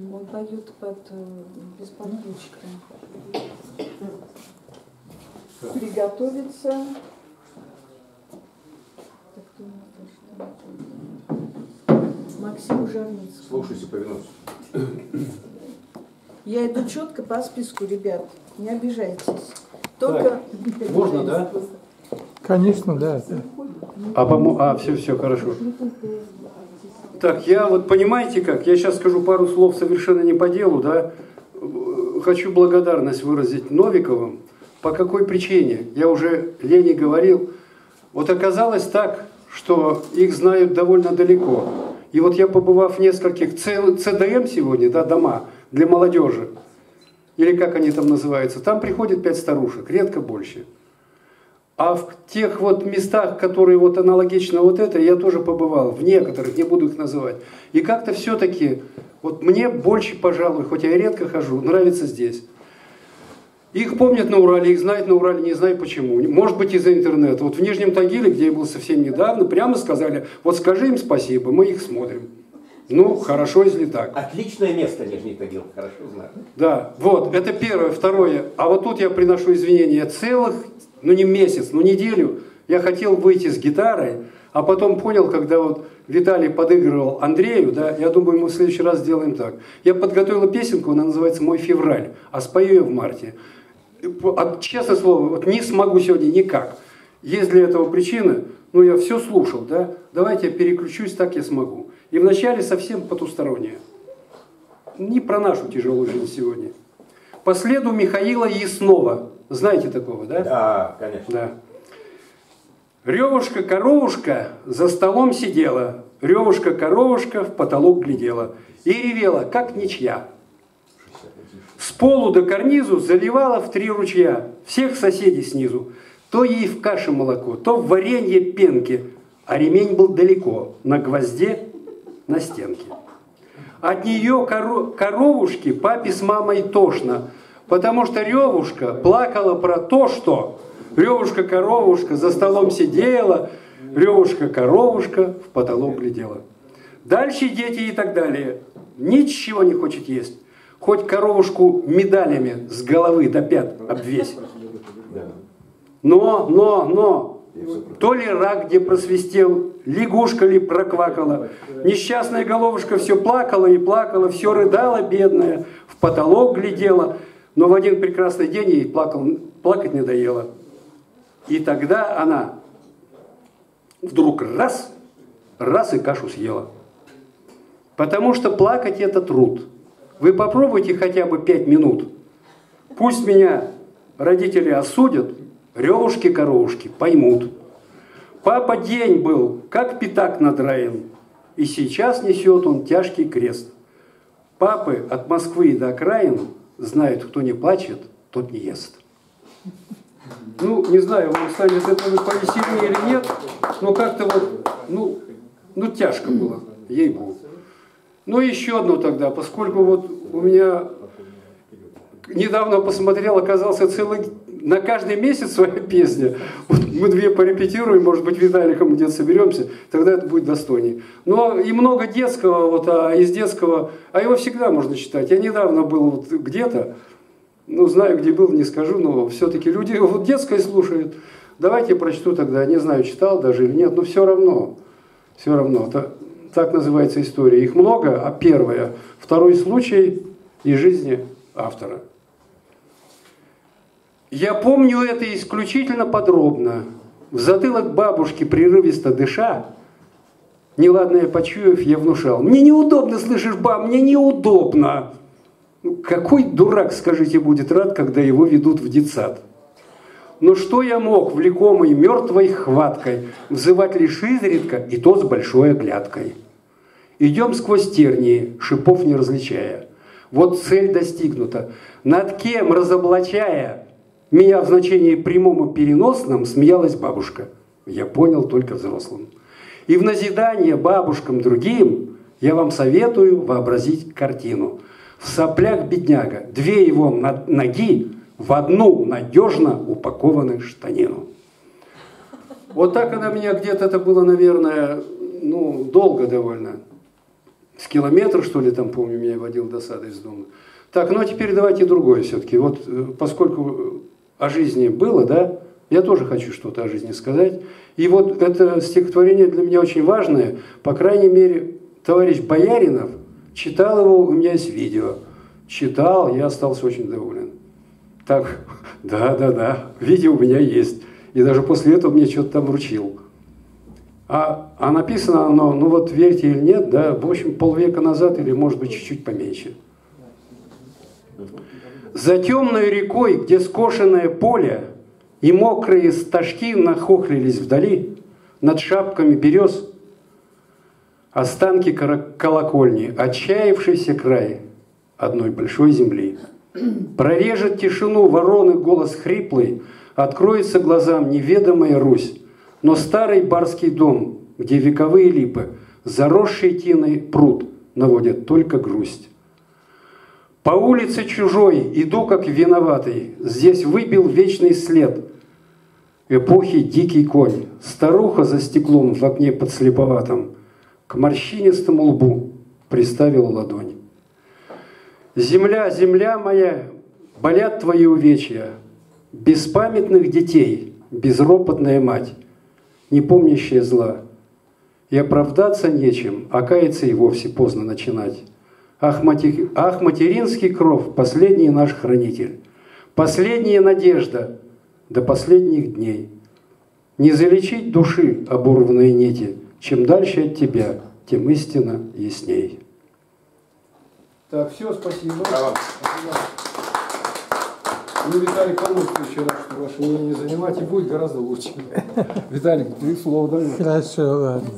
Он поет под, э, без подключки. Приготовиться. Максим Жарницкий. Слушайся, повинуйся. Я иду четко по списку, ребят. Не обижайтесь. Только... Можно, да? Конечно, да. А, по а, все, все, хорошо. Так, я вот понимаете как, я сейчас скажу пару слов совершенно не по делу, да. Хочу благодарность выразить Новиковым. По какой причине? Я уже Лене говорил. Вот оказалось так, что их знают довольно далеко. И вот я побывав в нескольких ЦДМ сегодня, да, дома для молодежи, или как они там называются, там приходит пять старушек, редко больше. А в тех вот местах, которые вот аналогично вот это, я тоже побывал, в некоторых, не буду их называть. И как-то все-таки, вот мне больше, пожалуй, хоть я и редко хожу, нравится здесь. Их помнят на Урале, их знают на Урале, не знаю почему. Может быть из-за интернета. Вот в Нижнем Тагиле, где я был совсем недавно, прямо сказали, вот скажи им спасибо, мы их смотрим. Ну, хорошо, если так. Отличное место Нижний Тагил, хорошо знаю. Да, вот, это первое. Второе, а вот тут я приношу извинения. Целых, ну не месяц, ну неделю я хотел выйти с гитарой, а потом понял, когда вот Виталий подыгрывал Андрею, да, я думаю, мы в следующий раз сделаем так. Я подготовила песенку, она называется «Мой февраль», а спою ее в марте. Честное слово, вот не смогу сегодня никак. Есть для этого причина, ну я все слушал, да, давайте я переключусь, так я смогу. И вначале совсем потустороннее. Не про нашу тяжелую жизнь сегодня. По следу Михаила Яснова. Знаете такого, да? Да, конечно. Да. Ревушка-коровушка за столом сидела, Ревушка-коровушка в потолок глядела и ревела, как ничья. С полу до карнизу заливала в три ручья всех соседей снизу. То ей в каше молоко, то в варенье пенки, а ремень был далеко, на гвозде на стенке. От нее коровушки папе с мамой тошно, потому что Ревушка плакала про то, что Ревушка-коровушка за столом сидела, Ревушка-коровушка в потолок глядела. Дальше дети и так далее. Ничего не хочет есть. Хоть коровушку медалями с головы до пят обвесь. Но, но, но, то ли рак где просвистел, лягушка ли проквакала. Несчастная головушка все плакала и плакала, все рыдала бедная, в потолок глядела. Но в один прекрасный день ей плакал, плакать не доело. И тогда она вдруг раз, раз и кашу съела. Потому что плакать это труд. Вы попробуйте хотя бы пять минут. Пусть меня родители осудят, ревушки-коровушки поймут. Папа день был, как пятак надраен, и сейчас несет он тяжкий крест. Папы от Москвы до окраин знают, кто не плачет, тот не ест. Ну, не знаю, вам станет это повеселее или нет, но как-то вот, ну, ну тяжко было, ей-богу. Ну, еще одно тогда, поскольку вот у меня недавно посмотрел, оказался целый на каждый месяц своя песня. Вот мы две порепетируем, может быть, Виталиком где-то соберемся, тогда это будет достойней. Но и много детского, вот, а из детского, а его всегда можно читать. Я недавно был вот где-то, ну, знаю, где был, не скажу, но все-таки люди вот детское слушают. Давайте прочту тогда, не знаю, читал даже или нет, но все равно, все равно. Это, так называется история. Их много, а первое, второй случай из жизни автора. Я помню это исключительно подробно. В затылок бабушки, прерывисто дыша, неладное почуяв, я внушал. Мне неудобно, слышишь, баб, мне неудобно. Ну, какой дурак, скажите, будет рад, когда его ведут в детсад? Но что я мог, влекомый мертвой хваткой, взывать лишь изредка, и то с большой оглядкой? Идем сквозь тернии, шипов не различая. Вот цель достигнута. Над кем разоблачая, меня в значении прямом и переносном смеялась бабушка. Я понял только взрослым. И в назидание бабушкам другим я вам советую вообразить картину. В соплях бедняга, две его ноги в одну надежно упакованы штанину. Вот так она меня где-то, это было, наверное, ну, долго довольно. с километра, что ли, там, помню, меня водил до сада из дома. Так, ну а теперь давайте другое все-таки. Вот э, поскольку о жизни было, да, я тоже хочу что-то о жизни сказать. И вот это стихотворение для меня очень важное. По крайней мере, товарищ Бояринов читал его, у меня есть видео. Читал, я остался очень доволен. Так, да, да, да, видео у меня есть. И даже после этого мне что-то там вручил. А, а написано оно, ну вот верьте или нет, да, в общем, полвека назад или, может быть, чуть-чуть поменьше. За темной рекой, где скошенное поле и мокрые стажки нахохлились вдали, над шапками берез, останки колокольни, отчаявшийся край одной большой земли. Прорежет тишину вороны голос хриплый, откроется глазам неведомая Русь, но старый барский дом, где вековые липы, заросший тиной пруд, наводят только грусть. По улице чужой иду как виноватый, Здесь выбил вечный след Эпохи дикий конь, Старуха за стеклом в окне подслеповатом К морщинистому лбу приставила ладонь. Земля, земля моя, болят твои увечья, Беспамятных детей, безропотная мать, Не помнящая зла. И оправдаться нечем, а каяться и вовсе поздно начинать. Ах, мати... Ах, материнский кров, последний наш хранитель, последняя надежда до последних дней. Не залечить души оборванные нити, чем дальше от тебя, тем истина ясней. Так, все, спасибо. Браво. Ну, Виталий в следующий раз, что ваше мнение занимать, и будет гораздо лучше. Виталик, три слова дай. Хорошо, ладно.